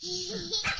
Yeah.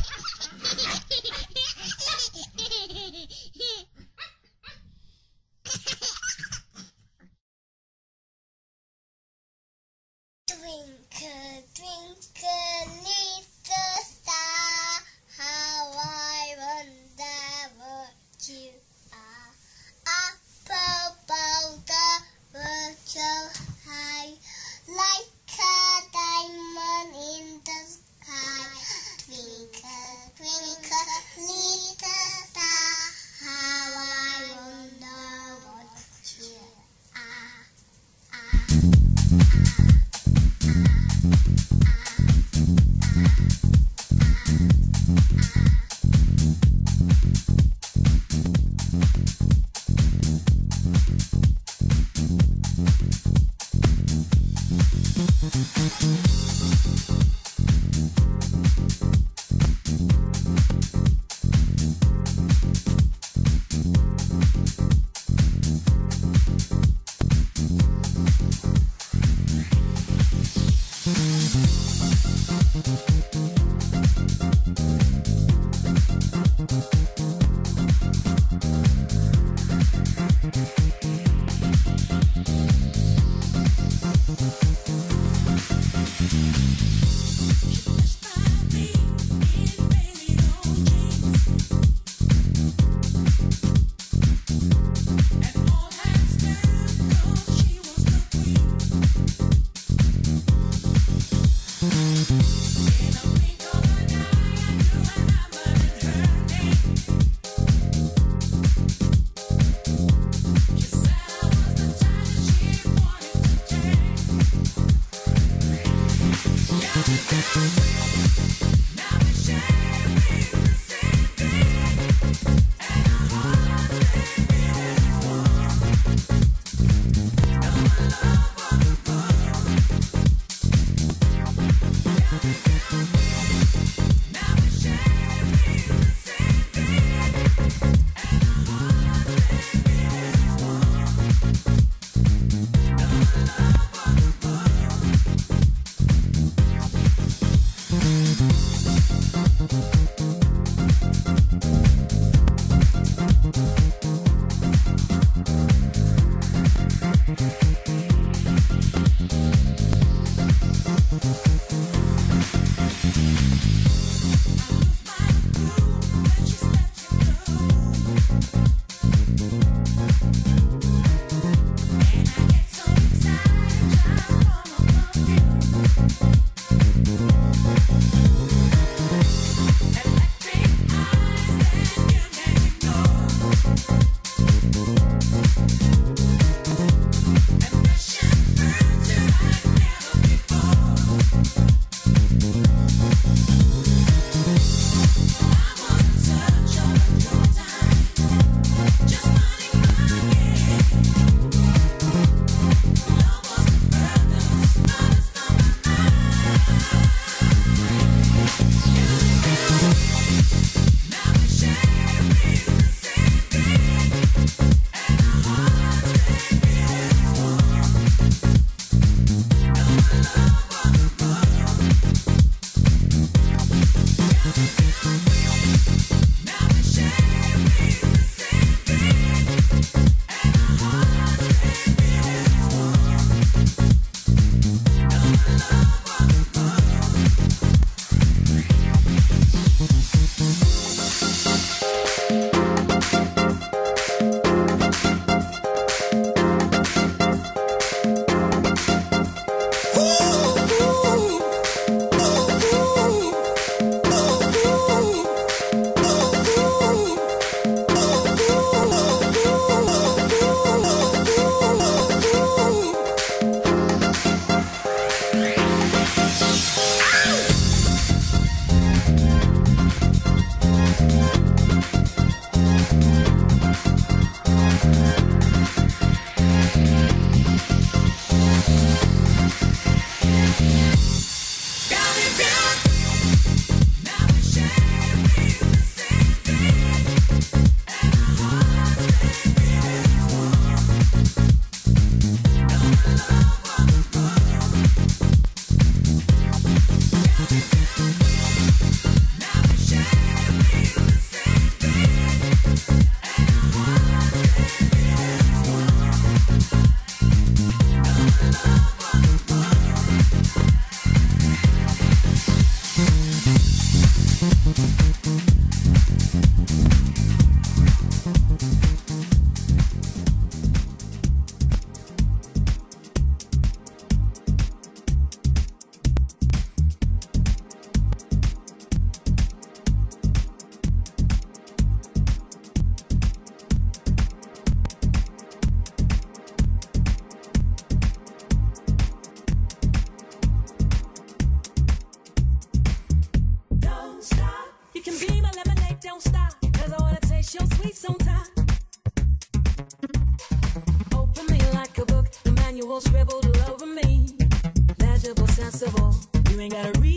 You ain't gotta read.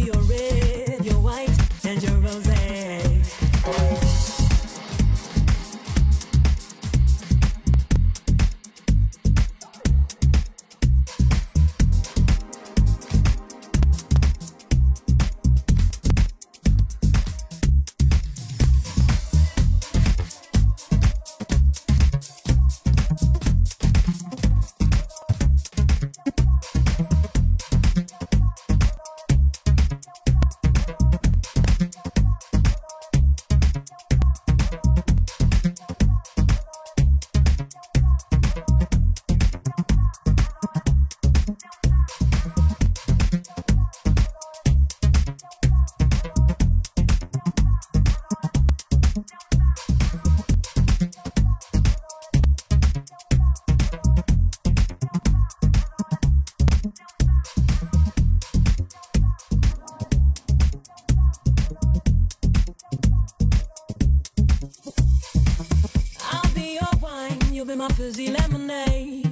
be your red, your white, and your rosé. sipping my fizzy lemonade.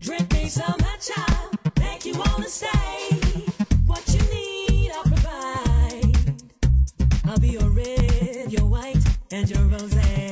Drink me some matcha, make you wanna stay. What you need, I'll provide. I'll be your red, your white, and your rosé.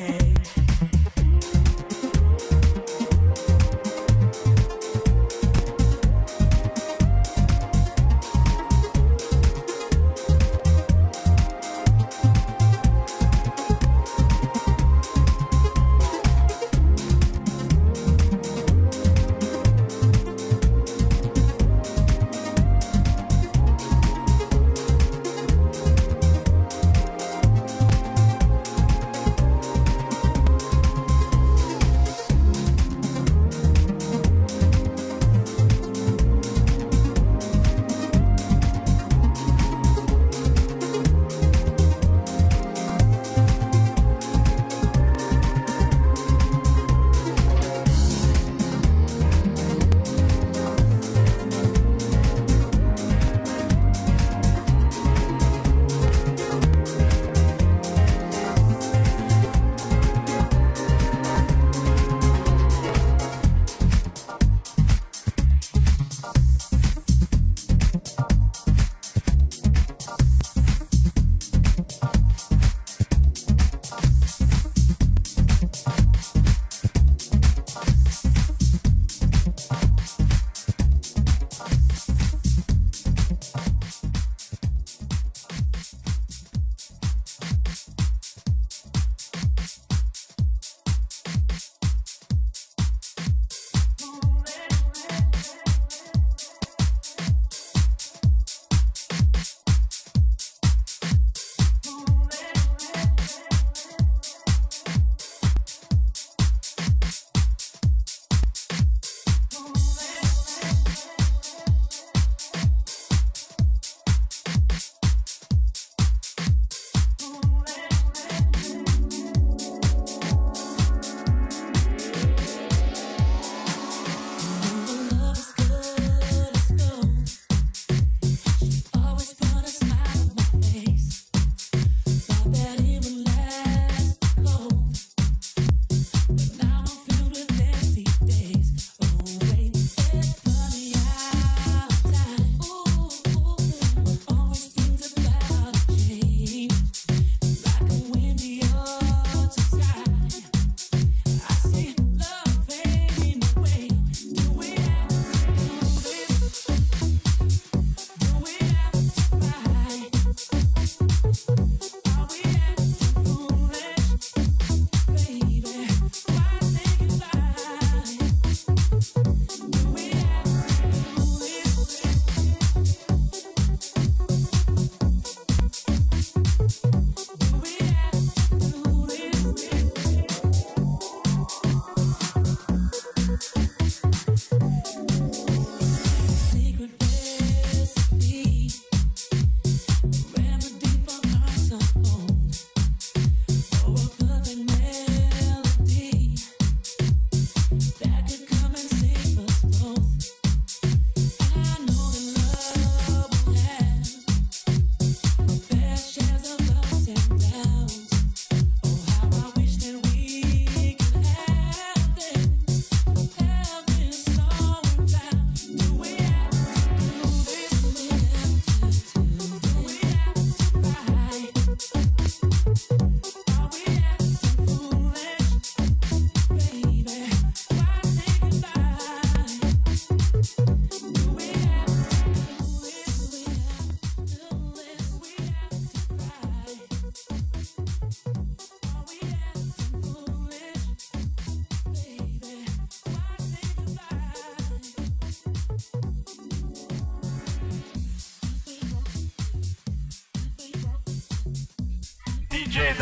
DJ